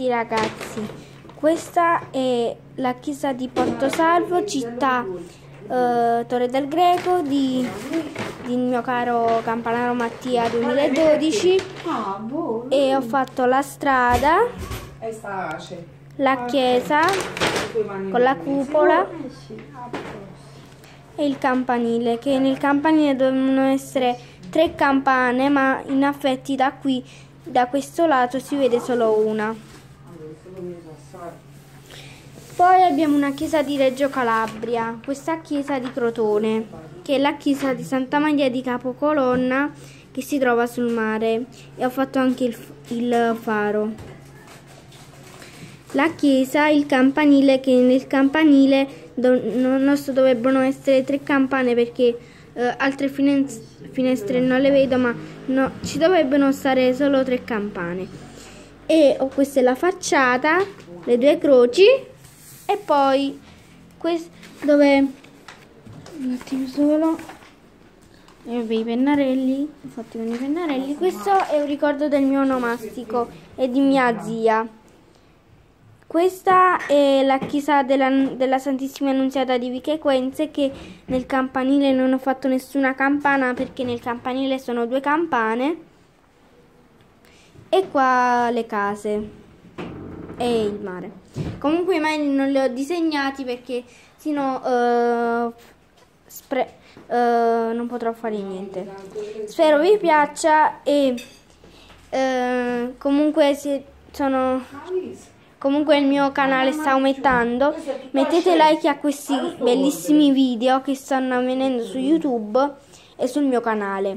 tutti ragazzi, questa è la chiesa di Porto Salvo, città eh, Torre del Greco di, di mio caro Campanaro Mattia 2012 e ho fatto la strada, la chiesa con la cupola e il campanile, che nel campanile dovevano essere tre campane, ma in effetti da qui, da questo lato, si vede solo una. Poi abbiamo una chiesa di Reggio Calabria, questa chiesa di Crotone, che è la chiesa di Santa Maria di Capocolonna che si trova sul mare e ho fatto anche il, il faro. La chiesa, il campanile, che nel campanile do, nostro dovrebbero essere tre campane perché eh, altre finestre non le vedo, ma no, ci dovrebbero stare solo tre campane. E oh, questa è la facciata, le due croci e poi questo dove un attimo solo e i pennarelli infatti con i pennarelli. Questo è un ricordo del mio onomastico e di mia zia. Questa è la chiesa della, della Santissima Annunziata di Vichequenze che nel campanile non ho fatto nessuna campana perché nel campanile sono due campane e qua le case e il mare. Comunque i mani non li ho disegnati perché sennò uh, uh, non potrò fare niente. Spero vi piaccia e uh, comunque se sono Comunque il mio canale sta aumentando. Mettete like a questi bellissimi video che stanno avvenendo su YouTube e sul mio canale.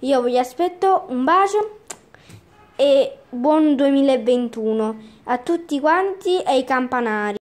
Io vi aspetto un bacio e buon 2021 a tutti quanti e ai campanari.